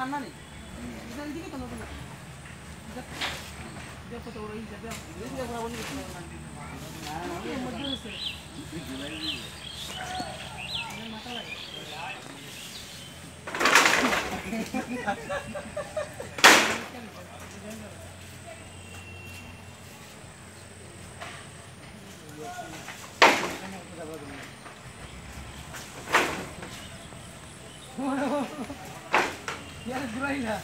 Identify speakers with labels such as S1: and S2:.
S1: পান্না নেই
S2: বিকেল দিকে তোমার কোনো দেখো তো ওই যাবে দেখো
S1: না
S2: মাথা লাগে Oh, no. القرينه